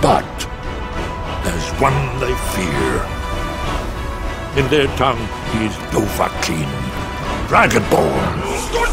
But there's one they fear. In their tongue, he's Dovahkiin, Dragonborn.